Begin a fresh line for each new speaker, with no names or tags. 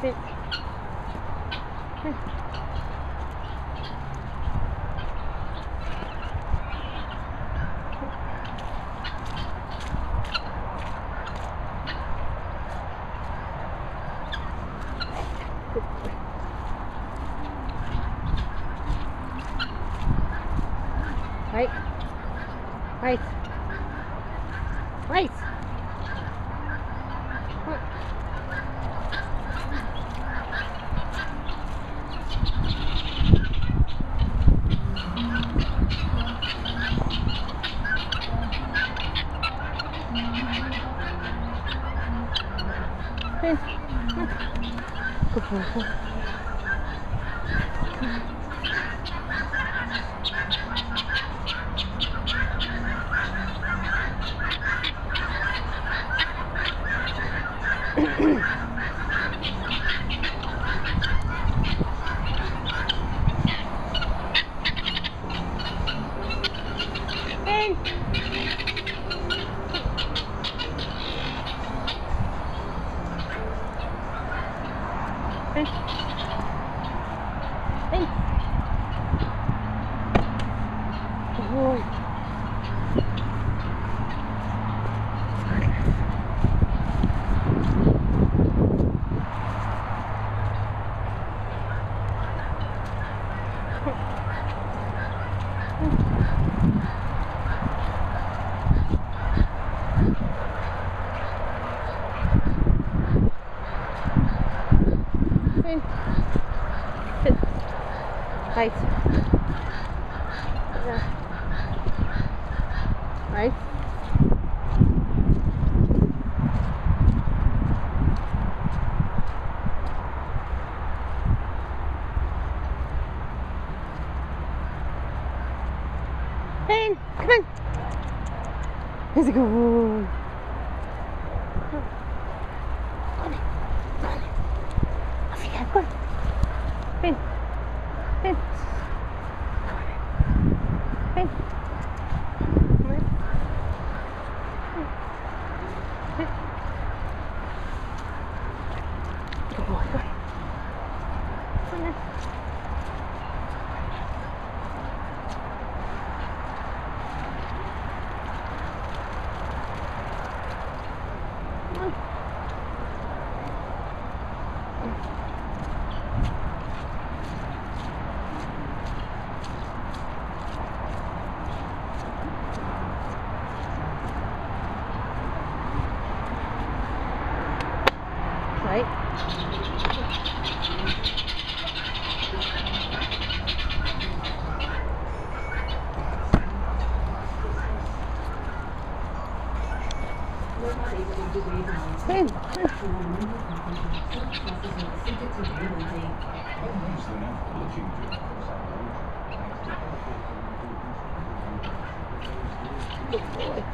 Sit. Right. Right. Right. Hey. Good boy. Hey. Hey. Hey. Good boy. Hey. Sit. Right. Yeah. Right. Hey, come on. He's a good boy. Come on. Come on. Off you go. Come on. Ben. Ben. Ben. Come on. Come on. Right. Ben. Good boy.